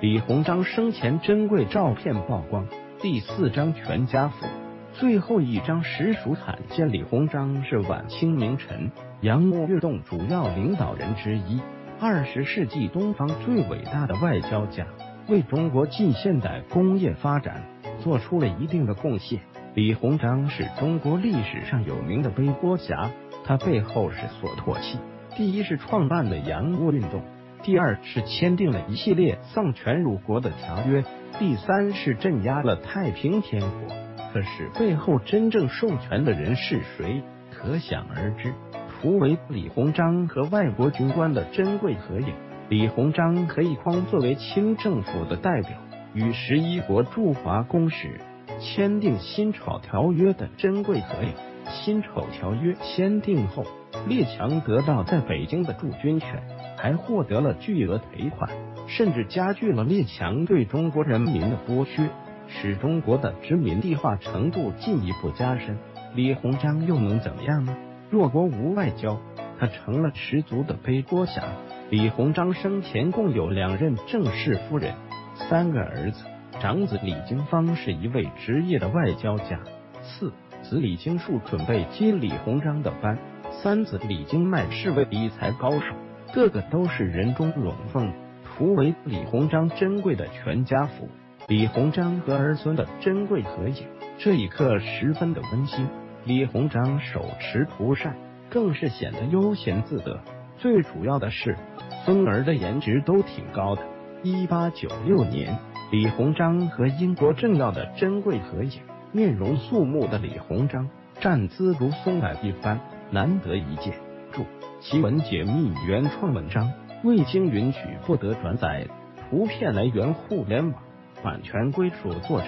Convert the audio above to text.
李鸿章生前珍贵照片曝光。第四张全家福，最后一张实属罕见。李鸿章是晚清名臣，洋务运动主要领导人之一，二十世纪东方最伟大的外交家，为中国近现代工业发展做出了一定的贡献。李鸿章是中国历史上有名的背锅侠，他背后是所唾弃。第一是创办了洋务运动，第二是签订了一系列丧权辱国的条约，第三是镇压了太平天国。可是背后真正授权的人是谁？可想而知。图为李鸿章和外国军官的珍贵合影。李鸿章可以匡作为清政府的代表，与十一国驻华公使签订辛丑条约的珍贵合影。辛丑条约签订后。列强得到在北京的驻军权，还获得了巨额赔款，甚至加剧了列强对中国人民的剥削，使中国的殖民地化程度进一步加深。李鸿章又能怎么样呢？弱国无外交，他成了十足的背锅侠。李鸿章生前共有两任正室夫人，三个儿子。长子李经方是一位职业的外交家，四子李经树准备接李鸿章的班。三子李经迈是位理财高手，个个都是人中龙凤。图为李鸿章珍贵的全家福，李鸿章和儿孙的珍贵合影，这一刻十分的温馨。李鸿章手持蒲扇，更是显得悠闲自得。最主要的是，孙儿的颜值都挺高的。一八九六年，李鸿章和英国政要的珍贵合影，面容肃穆的李鸿章站姿如松柏一般。难得一见。注：奇闻解密原创文章，未经允许不得转载。图片来源：互联网，版权归属作者。